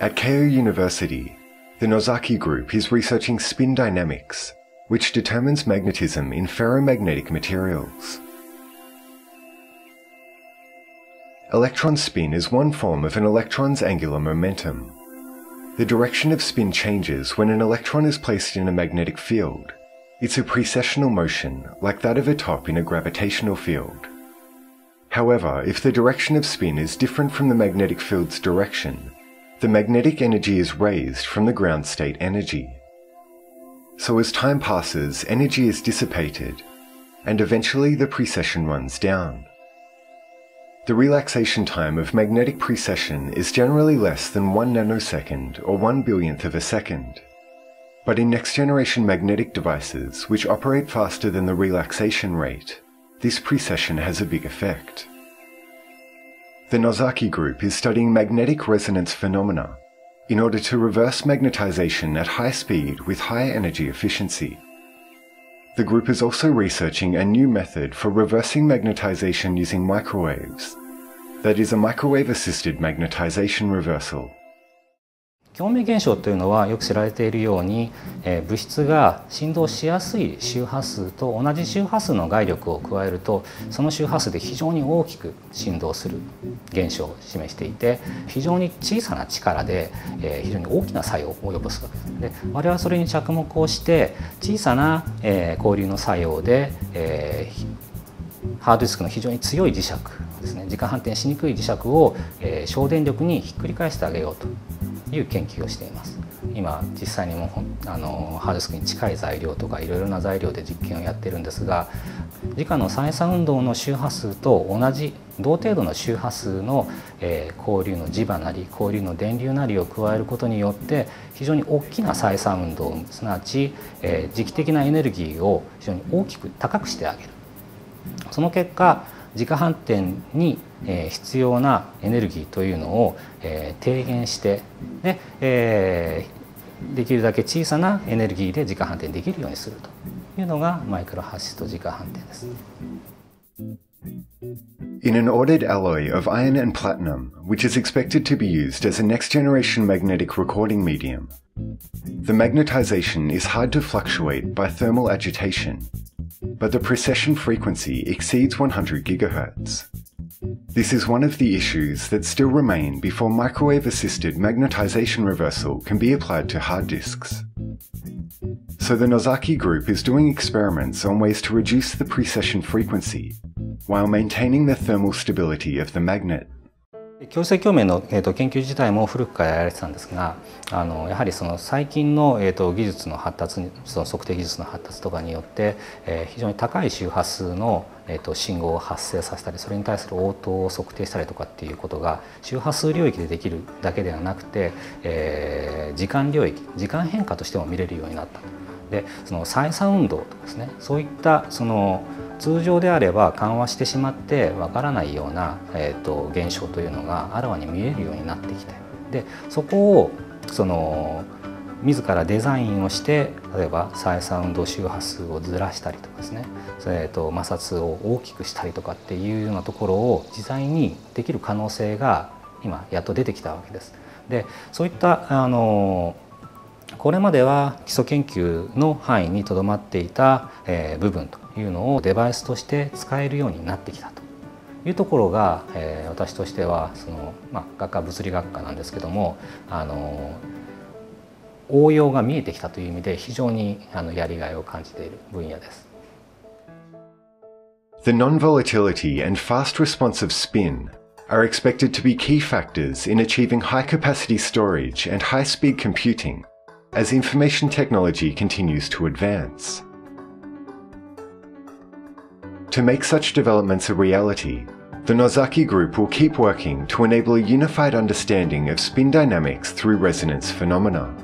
At Keio University, the Nozaki group is researching spin dynamics, which determines magnetism in ferromagnetic materials. Electron spin is one form of an electron's angular momentum. The direction of spin changes when an electron is placed in a magnetic field. It's a precessional motion, like that of a top in a gravitational field. However, if the direction of spin is different from the magnetic field's direction, the magnetic energy is raised from the ground state energy. So as time passes, energy is dissipated, and eventually the precession runs down. The relaxation time of magnetic precession is generally less than 1 nanosecond or 1 billionth of a second. But in next generation magnetic devices, which operate faster than the relaxation rate, this precession has a big effect. The Nozaki group is studying magnetic resonance phenomena in order to reverse magnetization at high speed with high energy efficiency. The group is also researching a new method for reversing magnetization using microwaves, that is a microwave assisted magnetization reversal. 共鳴現象というのはよく知られているように、えー、物質が振動しやすい周波数と同じ周波数の外力を加えるとその周波数で非常に大きく振動する現象を示していて非常に小さな力で、えー、非常に大きな作用を及ぼすわけです。で我々はそれに着目をして小さな、えー、交流の作用で、え、ハードディスクの非常に強い磁石ですね時間反転しにくい磁石を、え、省電力にひっくり返してあげようという研究をしています。今実際にもあのハードスクに近い材料とかいろいろな材料で実験をやってるんですが時価の再差運動の周波数と同じ同程度の周波数の、えー、交流の磁場なり交流の電流なりを加えることによって非常に大きな再差運動すなわち、えー、磁気的なエネルギーを非常に大きく高くしてあげる。その結果自家反転に必要なエネルギーというのを低減してで、えー、できるだけ小さなエネルギーで自家反転できるようにするというのがマイクロ発シト自家反転です。In an ordered alloy of iron and platinum, which is expected to be used as a next generation magnetic recording medium, the magnetization is hard to fluctuate by thermal agitation but the precession frequency exceeds 100 GHz. This is one of the issues that still remain before microwave-assisted magnetization reversal can be applied to hard disks. So the Nozaki group is doing experiments on ways to reduce the precession frequency, while maintaining the thermal stability of the magnet. 共生共鳴の、えーと、研究自体も古くからやられてたんですがあのやはりその最近の、えーと、技術の発達その測定技術の発達とかによって、えー、非常に高い周波数の、えーと、信号を発生させたりそれに対する応答を測定したりとかっていうことが周波数領域でできるだけではなくて、えー、時間領域時間変化としても見れるようになったと。でその再差運動とかですねそういったその通常であれば緩和してしまってわからないような、えーと、現象というのがあらわに見えるようになってきてでそこをその自らデザインをして例えば再サウンド周波数をずらしたりとかですねそれと摩擦を大きくしたりとかっていうようなところを自在にできる可能性が今やっと出てきたわけです。でそういったあのこれまでは基礎研究の範囲にとどまっていた、えー、部分というのをデバイスとして使えるようになってきたというところが、えー、私としてはその、まあ、学科物理学科なんですけどもあの応用が見えてきたという意味で非常にあのやりがいを感じている分野です。The non-volatility and fast responsive spin are expected to be key factors in achieving high capacity storage and high speed computing as information technology continues to advance. To make such developments a reality, the Nozaki Group will keep working to enable a unified understanding of spin dynamics through resonance phenomena.